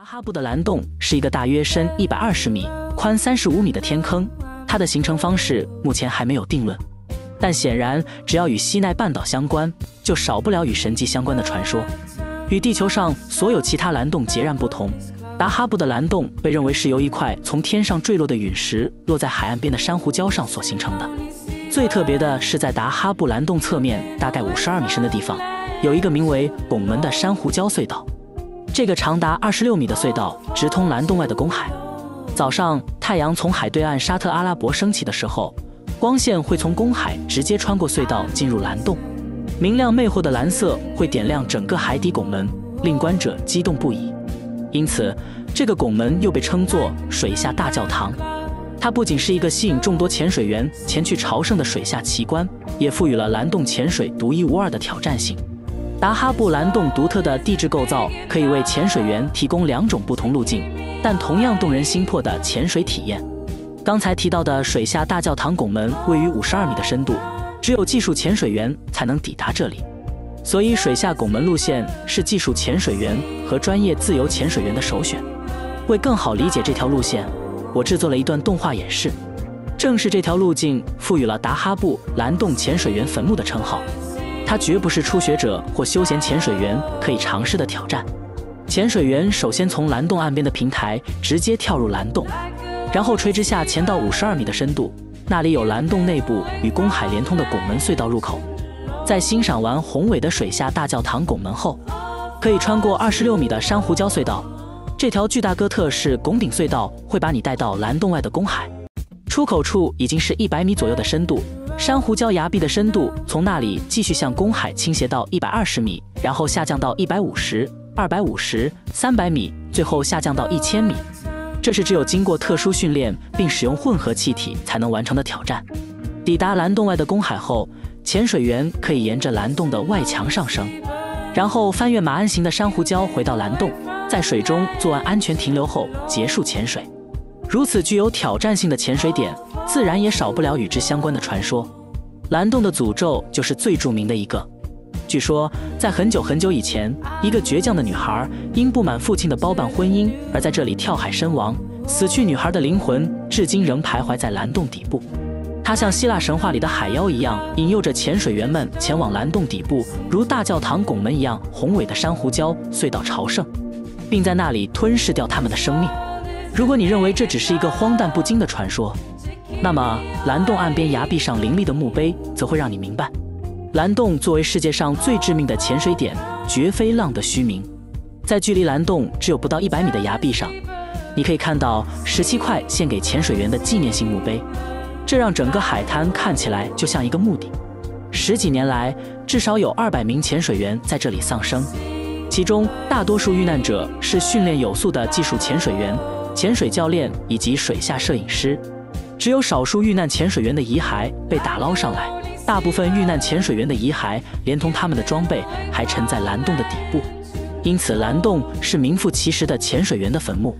达哈布的蓝洞是一个大约深一百二十米、宽三十五米的天坑，它的形成方式目前还没有定论。但显然，只要与西奈半岛相关，就少不了与神迹相关的传说。与地球上所有其他蓝洞截然不同，达哈布的蓝洞被认为是由一块从天上坠落的陨石落在海岸边的珊瑚礁上所形成的。最特别的是，在达哈布蓝洞侧面大概五十二米深的地方，有一个名为拱门的珊瑚礁隧道。这个长达二十六米的隧道直通蓝洞外的公海。早上，太阳从海对岸沙特阿拉伯升起的时候。光线会从公海直接穿过隧道进入蓝洞，明亮魅惑的蓝色会点亮整个海底拱门，令观者激动不已。因此，这个拱门又被称作水下大教堂。它不仅是一个吸引众多潜水员前去朝圣的水下奇观，也赋予了蓝洞潜水独一无二的挑战性。达哈布蓝洞独特的地质构造可以为潜水员提供两种不同路径，但同样动人心魄的潜水体验。刚才提到的水下大教堂拱门位于五十二米的深度，只有技术潜水员才能抵达这里，所以水下拱门路线是技术潜水员和专业自由潜水员的首选。为更好理解这条路线，我制作了一段动画演示。正是这条路径赋予了达哈布蓝洞潜水员坟墓的称号。它绝不是初学者或休闲潜水员可以尝试的挑战。潜水员首先从蓝洞岸边的平台直接跳入蓝洞。然后垂直下潜到五十二米的深度，那里有蓝洞内部与公海连通的拱门隧道入口。在欣赏完宏伟的水下大教堂拱门后，可以穿过二十六米的珊瑚礁隧道。这条巨大哥特式拱顶隧道会把你带到蓝洞外的公海，出口处已经是一百米左右的深度。珊瑚礁崖壁的深度从那里继续向公海倾斜到一百二十米，然后下降到一百五十、二百五十、三百米，最后下降到一千米。这是只有经过特殊训练并使用混合气体才能完成的挑战。抵达蓝洞外的公海后，潜水员可以沿着蓝洞的外墙上升，然后翻越马鞍形的珊瑚礁回到蓝洞，在水中做完安全停留后结束潜水。如此具有挑战性的潜水点，自然也少不了与之相关的传说。蓝洞的诅咒就是最著名的一个。据说，在很久很久以前，一个倔强的女孩因不满父亲的包办婚姻而在这里跳海身亡。死去女孩的灵魂至今仍徘徊在蓝洞底部，她像希腊神话里的海妖一样，引诱着潜水员们前往蓝洞底部如大教堂拱门一样宏伟的珊瑚礁隧道朝圣，并在那里吞噬掉他们的生命。如果你认为这只是一个荒诞不经的传说，那么蓝洞岸边崖壁上林立的墓碑则会让你明白。蓝洞作为世界上最致命的潜水点，绝非浪得虚名。在距离蓝洞只有不到一百米的崖壁上，你可以看到十七块献给潜水员的纪念性墓碑，这让整个海滩看起来就像一个墓地。十几年来，至少有二百名潜水员在这里丧生，其中大多数遇难者是训练有素的技术潜水员、潜水教练以及水下摄影师，只有少数遇难潜水员的遗骸被打捞上来。大部分遇难潜水员的遗骸，连同他们的装备，还沉在蓝洞的底部，因此蓝洞是名副其实的潜水员的坟墓。